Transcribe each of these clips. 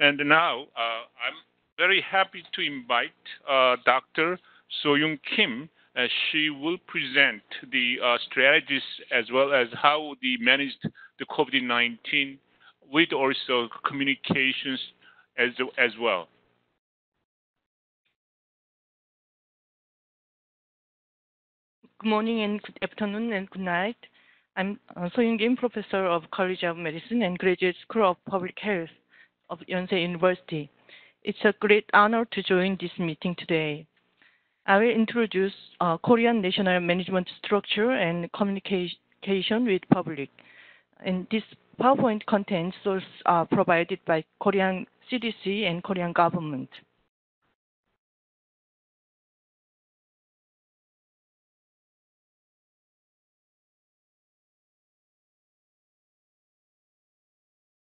And now uh, I'm very happy to invite uh, Dr. So-Yoon Kim. Uh, she will present the strategies as well as how they managed the COVID-19 with also communications as, as well. Good morning and good afternoon and good night. I'm uh, So-Yoon Kim, professor of College of Medicine and Graduate School of Public Health of Yonsei University. It's a great honor to join this meeting today. I will introduce uh, Korean national management structure and communication with public. And this PowerPoint contains sources uh, provided by Korean CDC and Korean government.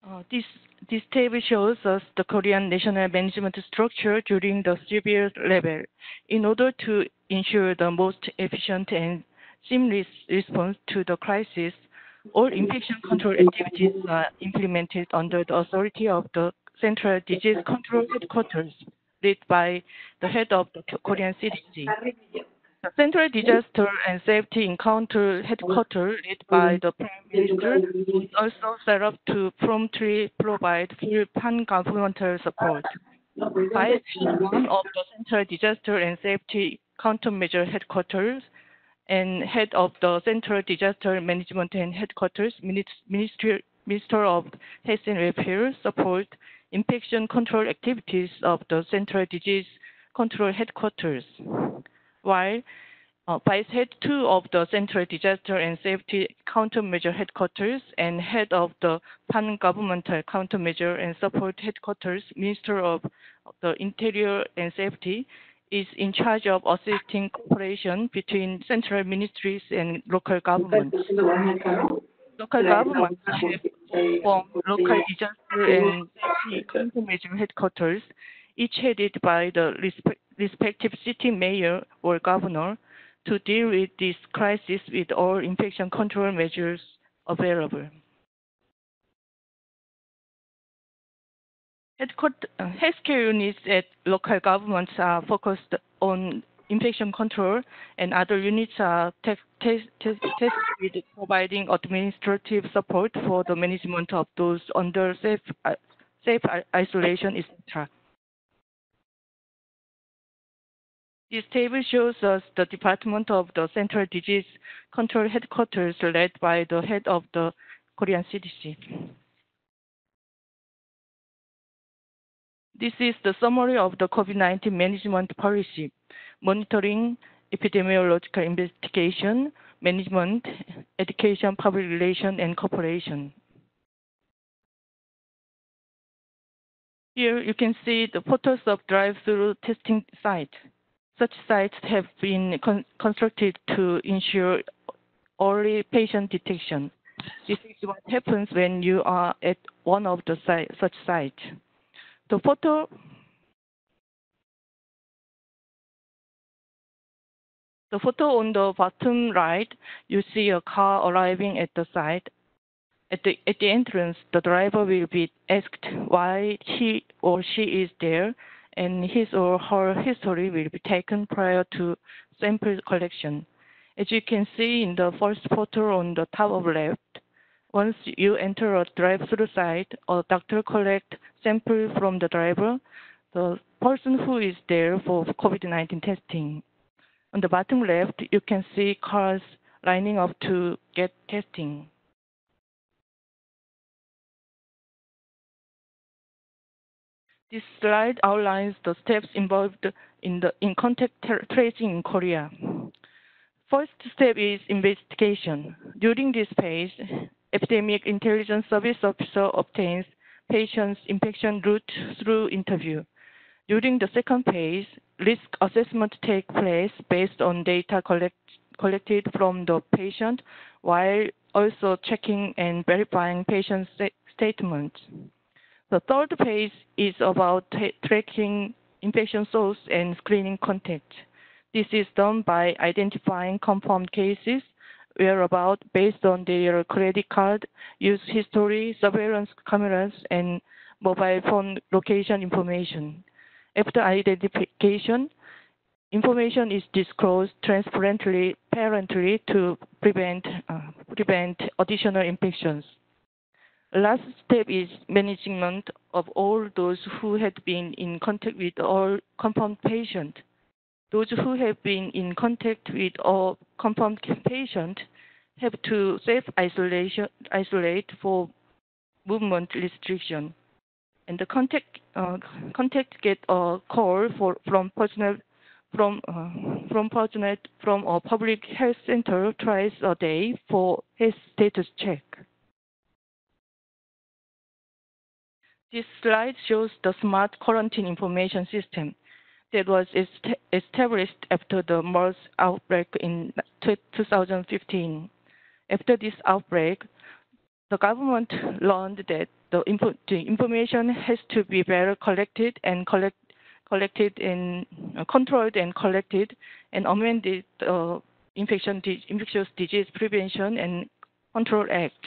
Uh, this, this table shows us the Korean national management structure during the severe level in order to ensure the most efficient and seamless response to the crisis. All infection control activities are implemented under the authority of the Central Disease Control Headquarters, led by the head of the Korean CDC. The Central Disaster and Safety Encounter Headquarters, led by the Prime Minister, is also set up to promptly provide full pan-governmental support. Vice one of the Central Disaster and Safety Countermeasure Headquarters and head of the Central Disaster Management and Headquarters, Ministry, Minister of Health and Welfare, support infection control activities of the Central Disease Control Headquarters while uh, Vice Head 2 of the Central Disaster and Safety Countermeasure Headquarters and Head of the Pan-Governmental Countermeasure and Support Headquarters, Minister of the Interior and Safety, is in charge of assisting cooperation between central ministries and local governments. Local governments formed local disaster and safety countermeasure headquarters, each headed by the respective city mayor or governor to deal with this crisis with all infection control measures available. healthcare units at local governments are focused on infection control, and other units are tasked with providing administrative support for the management of those under safe, uh, safe isolation, etc. This table shows us the Department of the Central Disease Control Headquarters led by the head of the Korean CDC. This is the summary of the COVID-19 management policy, monitoring, epidemiological investigation, management, education, public relation, and cooperation. Here you can see the photos of drive-through testing site. Such sites have been con constructed to ensure early patient detection. This is what happens when you are at one of the site, such sites. The photo The photo on the bottom right, you see a car arriving at the site. At the, at the entrance, the driver will be asked why he or she is there and his or her history will be taken prior to sample collection. As you can see in the first photo on the top of left, once you enter a drive-through site, a doctor collects sample from the driver, the person who is there for COVID-19 testing. On the bottom left, you can see cars lining up to get testing. This slide outlines the steps involved in the in contact tracing in Korea. First step is investigation. During this phase, epidemic intelligence service officer obtains patient's infection route through interview. During the second phase, risk assessment takes place based on data collect, collected from the patient while also checking and verifying patient's statements. The third phase is about tracking infection source and screening contact. This is done by identifying confirmed cases, whereabouts based on their credit card, use history, surveillance cameras, and mobile phone location information. After identification, information is disclosed transparently parentally to prevent, uh, prevent additional infections. Last step is management of all those who had been in contact with all confirmed patient. Those who have been in contact with all confirmed patient have to self-isolation isolate for movement restriction. And the contact uh, contact get a call for from personnel from uh, from personnel from a public health center twice a day for health status check. This slide shows the smart quarantine information system that was est established after the MERS outbreak in 2015. After this outbreak, the government learned that the, info the information has to be better collected and collect collected and uh, controlled and collected and amended uh, infection infectious disease prevention and control act.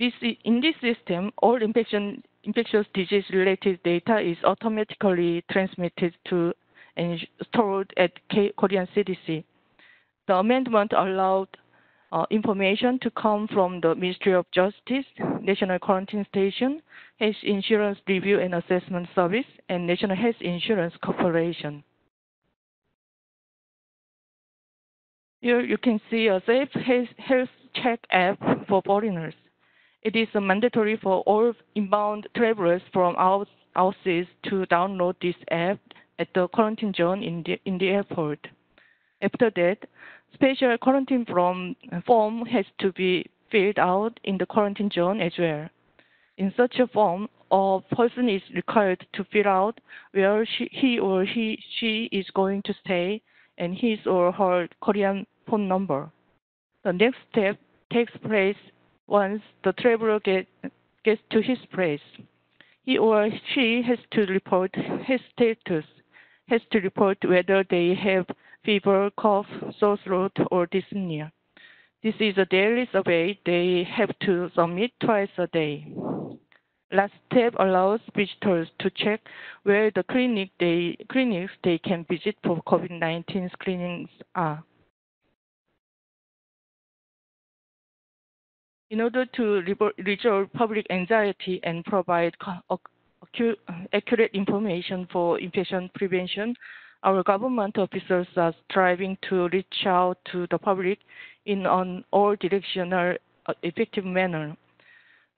This, in this system, all infection, infectious disease related data is automatically transmitted to and stored at K Korean CDC. The amendment allowed uh, information to come from the Ministry of Justice, National Quarantine Station, Health Insurance Review and Assessment Service, and National Health Insurance Corporation. Here you can see a safe health check app for foreigners. It is mandatory for all inbound travelers from out, overseas to download this app at the quarantine zone in the, in the airport. After that, special quarantine form, form has to be filled out in the quarantine zone as well. In such a form, a person is required to fill out where she, he or he, she is going to stay and his or her Korean phone number. The next step takes place once the traveler get, gets to his place. He or she has to report his status, has to report whether they have fever, cough, sore throat, or dyspnea. This is a daily survey they have to submit twice a day. Last step allows visitors to check where the clinic they, clinics they can visit for COVID-19 screenings are. In order to resolve public anxiety and provide accurate information for infection prevention, our government officers are striving to reach out to the public in an all-directional uh, effective manner.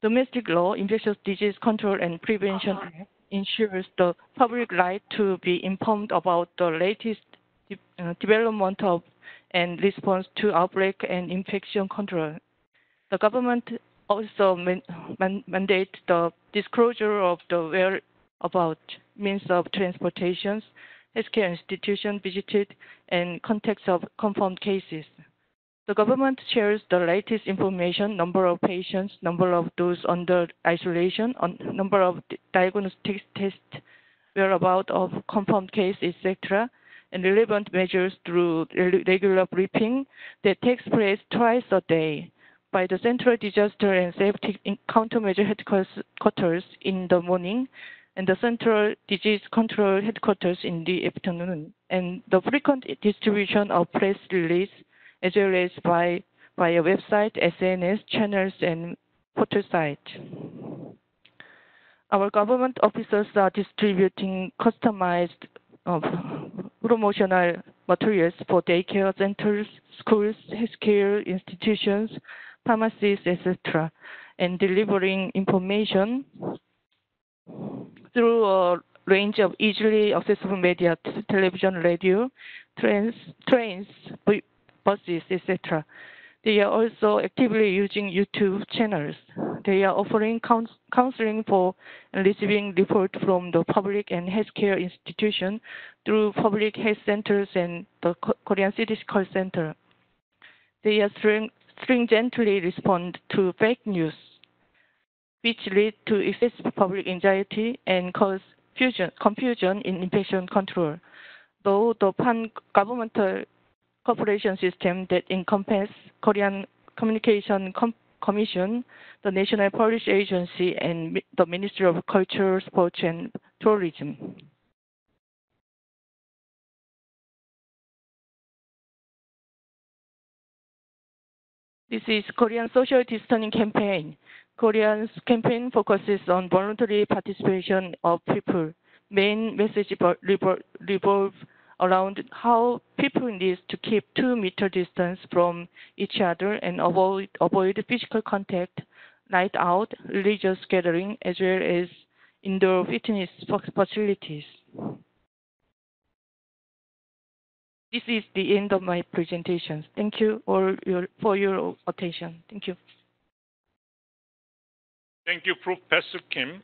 Domestic law, infectious disease control and prevention ensures the public right to be informed about the latest de uh, development of and response to outbreak and infection control. The government also man man mandate the disclosure of the whereabout means of transportations healthcare institution visited, and context of confirmed cases. The government shares the latest information, number of patients, number of those under isolation, number of diagnostic tests, whereabouts of confirmed case, etc., and relevant measures through regular briefing that takes place twice a day by the Central Disaster and Safety Countermeasure Headquarters in the morning and the Central Disease Control Headquarters in the afternoon, and the frequent distribution of press release as well as by via website, SNS channels, and photo site. Our government officers are distributing customized uh, promotional materials for daycare centers, schools, healthcare institutions, pharmacies, etc., and delivering information through a range of easily accessible media, television, radio, trains, trains buses, etc. They are also actively using YouTube channels. They are offering counseling for and receiving report from the public and healthcare institution through public health centers and the Korean CDC call center. They are stringently respond to fake news which lead to excessive public anxiety and cause fusion, confusion in infection control. Though the pan-governmental cooperation system that encompasses Korean communication com Commission, the National Police Agency, and the Ministry of Culture, Sports, and Tourism. This is Korean social distancing campaign. Korean's campaign focuses on voluntary participation of people. Main message revol- revol- revolve around how people need to keep two meter distance from each other and avoid avoid physical contact, night out, religious gathering, as well as indoor fitness facilities. This is the end of my presentation. Thank you all for your attention. Thank you. Thank you, Professor Kim.